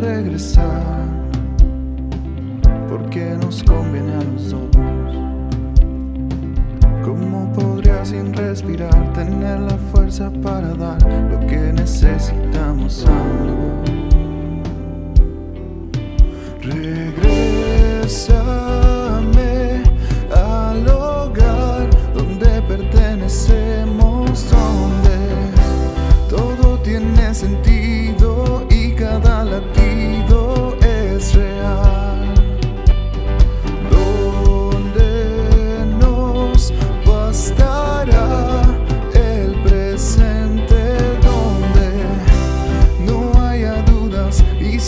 Regresar, porque nos conviene a los dos. Tener la fuerza para dar lo que necesitamos ambos? Regrésame al hogar donde pertenecemos, donde todo tiene sentido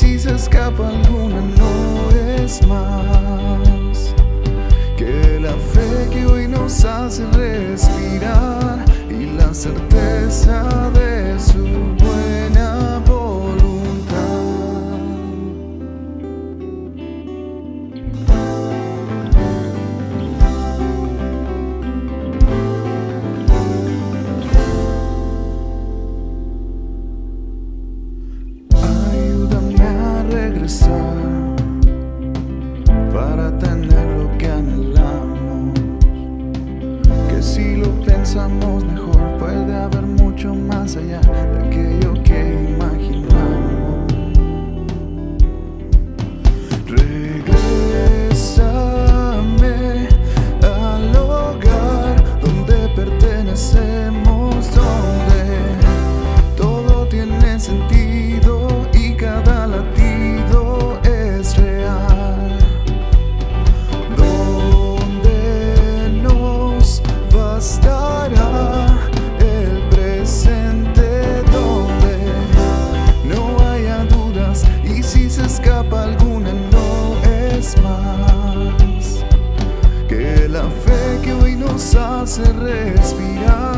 si se escapa alguna no es más que la fe que hoy nos hace respirar y la certeza de su buena a hace respirar.